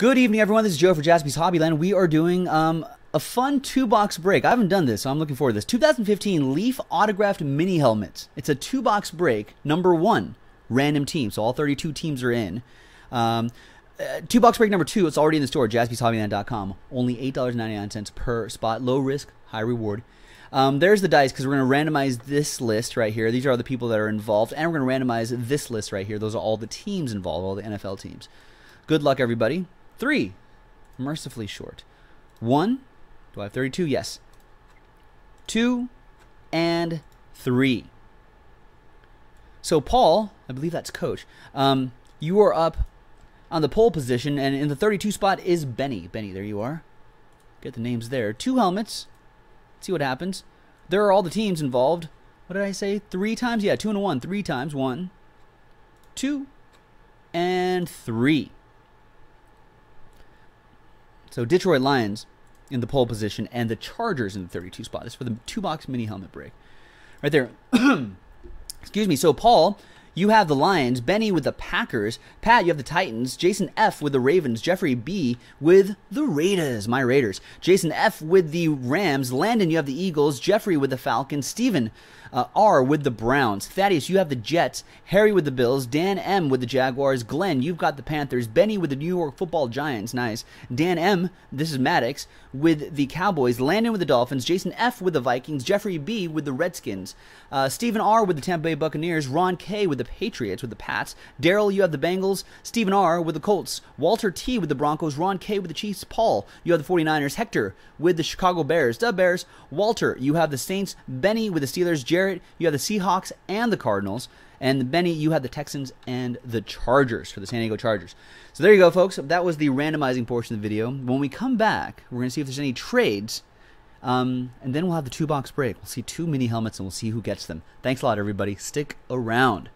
Good evening, everyone. This is Joe for Jaspy's Hobbyland. We are doing um, a fun two box break. I haven't done this, so I'm looking forward to this. 2015 Leaf Autographed Mini Helmets. It's a two box break, number one, random team. So all 32 teams are in. Um, uh, two box break number two, it's already in the store, jaspyshobbyland.com. Only $8.99 per spot. Low risk, high reward. Um, there's the dice because we're going to randomize this list right here. These are the people that are involved. And we're going to randomize this list right here. Those are all the teams involved, all the NFL teams. Good luck, everybody. Three, mercifully short. One, do I have 32? Yes. Two, and three. So, Paul, I believe that's coach, um, you are up on the pole position, and in the 32 spot is Benny. Benny, there you are. Get the names there. Two helmets. See what happens. There are all the teams involved. What did I say? Three times? Yeah, two and one. Three times. One, two, and three. So Detroit Lions in the pole position and the Chargers in the 32 spot. This is for the two box mini helmet break. Right there. Excuse me. So Paul you have the Lions, Benny with the Packers, Pat, you have the Titans, Jason F with the Ravens, Jeffrey B with the Raiders, my Raiders, Jason F with the Rams, Landon, you have the Eagles, Jeffrey with the Falcons, Steven uh, R with the Browns, Thaddeus, you have the Jets, Harry with the Bills, Dan M with the Jaguars, Glenn, you've got the Panthers, Benny with the New York Football Giants, nice, Dan M, this is Maddox with the Cowboys, Landon with the Dolphins, Jason F with the Vikings, Jeffrey B with the Redskins, uh, Stephen R with the Tampa Bay Buccaneers, Ron K with the Patriots with the Pats, Daryl, you have the Bengals, Stephen R with the Colts, Walter T with the Broncos, Ron K with the Chiefs, Paul, you have the 49ers, Hector with the Chicago Bears, the Bears, Walter, you have the Saints, Benny with the Steelers, You have the Seahawks and the Cardinals, and Benny, you have the Texans and the Chargers for the San Diego Chargers. So there you go, folks. That was the randomizing portion of the video. When we come back, we're going to see if there's any trades um, and then we'll have the two box break. We'll see two mini helmets and we'll see who gets them. Thanks a lot, everybody. Stick around.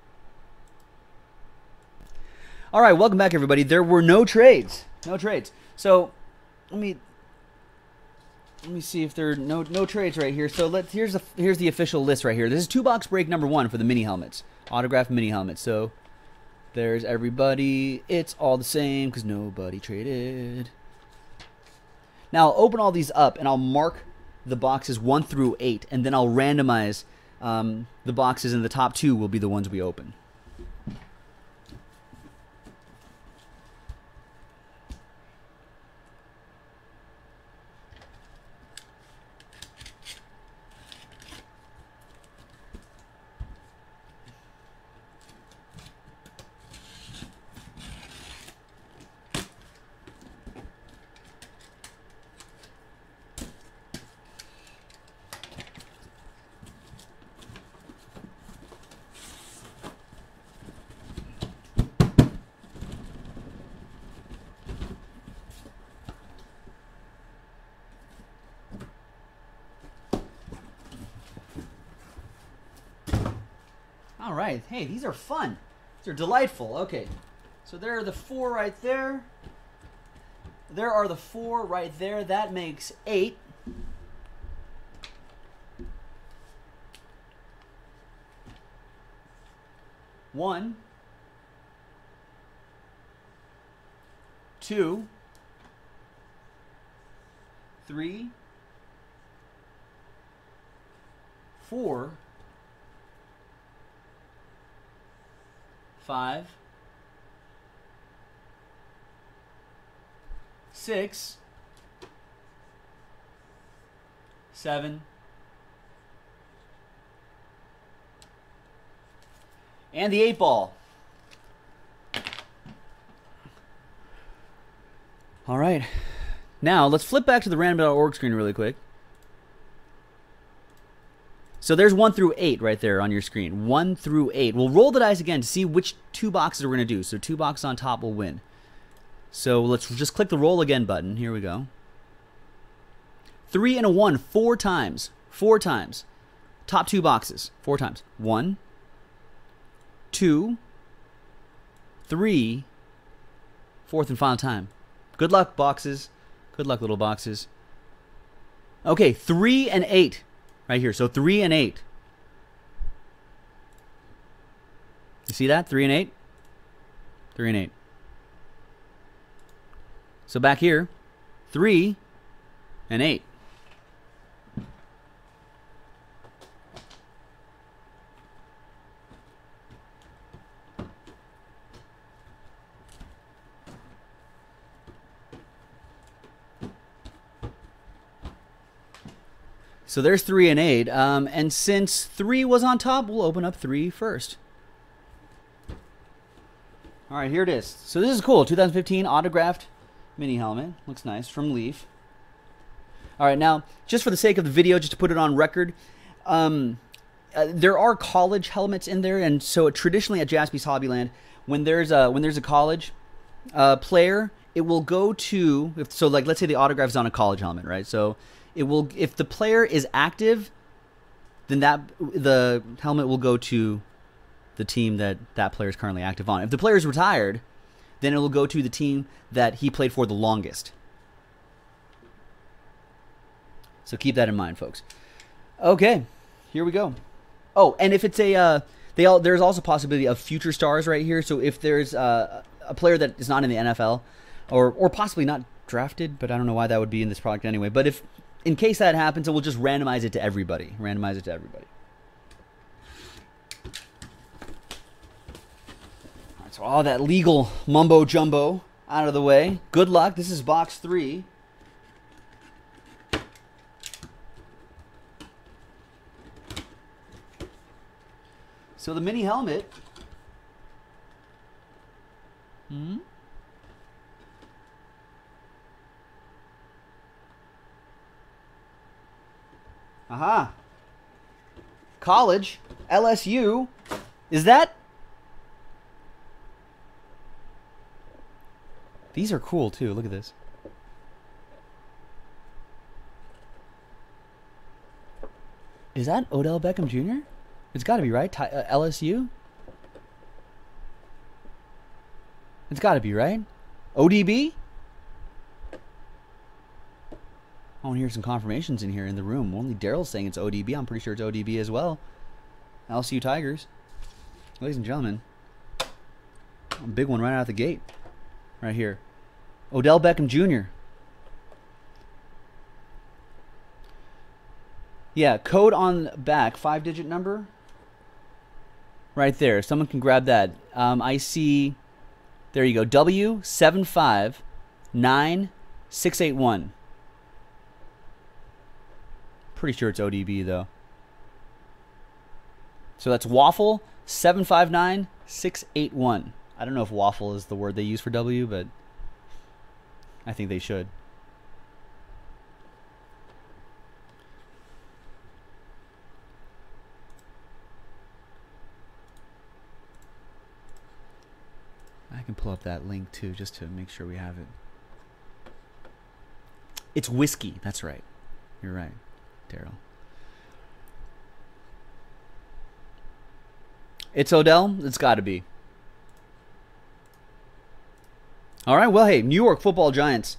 All right, welcome back, everybody. There were no trades. No trades. So let me let me see if there are no no trades right here. So let's here's the here's the official list right here. This is two box break number one for the mini helmets, autographed mini helmets. So there's everybody. It's all the same because nobody traded. Now I'll open all these up and I'll mark the boxes one through eight, and then I'll randomize um, the boxes, and the top two will be the ones we open. Hey, these are fun. These are delightful. Okay. So there are the four right there. There are the four right there. That makes eight. One. Two. Three. Four. Five, six, seven, and the eight ball. All right. Now, let's flip back to the random.org screen really quick. So there's one through eight right there on your screen. One through eight. We'll roll the dice again to see which two boxes we're going to do. So two boxes on top will win. So let's just click the roll again button. Here we go. Three and a one, four times. Four times. Top two boxes, four times. One, two, three, fourth and final time. Good luck, boxes. Good luck, little boxes. Okay, three and eight right here. So 3 and 8. You see that? 3 and 8? 3 and 8. So back here, three and eight. So there's three and eight. Um, and since three was on top, we'll open up three first. All right, here it is. So this is cool. 2015 autographed mini helmet. Looks nice from Leaf. All right, now just for the sake of the video, just to put it on record, um, uh, there are college helmets in there, and so traditionally at Jaspy's Hobbyland, when there's a when there's a college uh, player, it will go to if so like let's say the autograph's on a college helmet, right? So it will if the player is active, then that the helmet will go to the team that that player is currently active on. If the player is retired, then it will go to the team that he played for the longest. So keep that in mind, folks. Okay, here we go. Oh, and if it's a uh, they all there's also possibility of future stars right here. So if there's uh, a player that is not in the NFL, or or possibly not drafted, but I don't know why that would be in this product anyway. But if in case that happens, we'll just randomize it to everybody. Randomize it to everybody. All right, so all that legal mumbo jumbo out of the way. Good luck. This is box three. So the mini helmet. Hmm. Aha. College, LSU. Is that? These are cool too. Look at this. Is that Odell Beckham Jr.? It's got to be right. Uh, LSU. It's got to be right. ODB. I want to hear some confirmations in here in the room. Only Daryl's saying it's ODB. I'm pretty sure it's ODB as well. LSU Tigers. Ladies and gentlemen, a big one right out the gate. Right here. Odell Beckham Jr. Yeah, code on back, five digit number. Right there. Someone can grab that. Um, I see, there you go, W759 Pretty sure it's ODB though. So that's waffle 759681. I don't know if waffle is the word they use for W, but I think they should. I can pull up that link too just to make sure we have it. It's whiskey. That's right. You're right, Daryl. It's Odell. It's got to be. All right. Well, hey, New York Football Giants.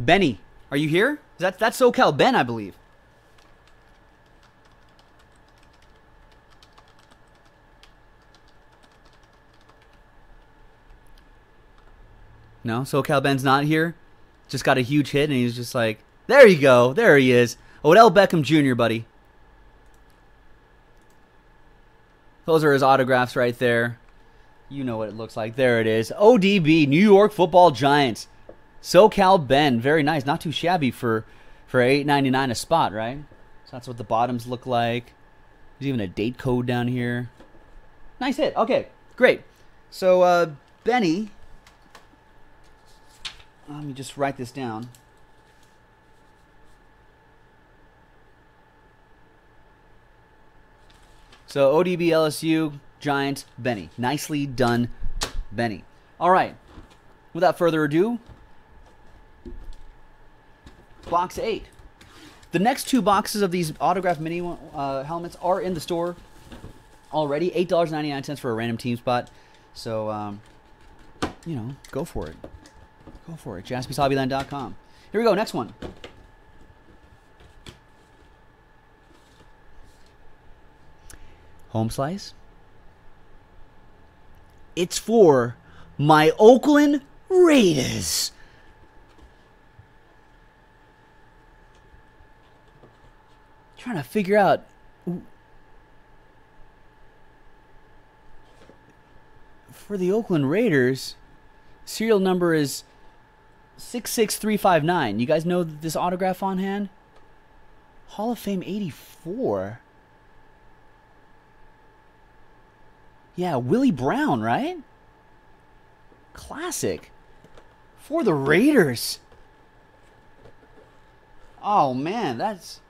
Benny, are you here? That that's SoCal Ben, I believe. No, SoCal Ben's not here. Just got a huge hit, and he's just like, there you go. There he is. Odell Beckham Jr., buddy. Those are his autographs right there. You know what it looks like. There it is. ODB, New York Football Giants. SoCal Ben, very nice. Not too shabby for for eight ninety nine a spot, right? So that's what the bottoms look like. There's even a date code down here. Nice hit. Okay, great. So uh, Benny, let me just write this down. So ODB LSU Giants Benny. Nicely done, Benny. All right. Without further ado, box eight. The next two boxes of these autographed mini uh, helmets are in the store already. Eight dollars ninety nine cents for a random team spot. So, um, you know, go for it. Go for it. JaspysHobbyland.com. Here we go. Next one. Home slice? It's for my Oakland Raiders. Trying to figure out for the Oakland Raiders, serial number is 66359. You guys know this autograph on hand? Hall of Fame 84. Yeah, Willie Brown, right? Classic. For the Raiders. Oh, man, that's.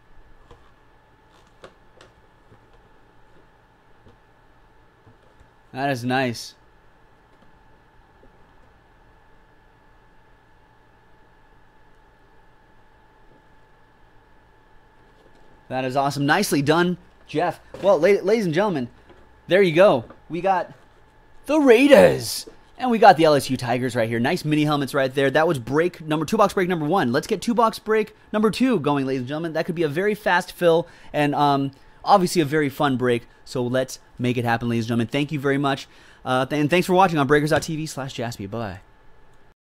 That is nice. That is awesome. Nicely done, Jeff. Well, ladies and gentlemen, there you go. We got the Raiders. And we got the LSU Tigers right here. Nice mini helmets right there. That was break number two box break number one. Let's get two box break number two going, ladies and gentlemen. That could be a very fast fill and um, obviously a very fun break. So let's make it happen, ladies and gentlemen. Thank you very much. Uh, and thanks for watching on breakers.tv slash Jaspy. Bye.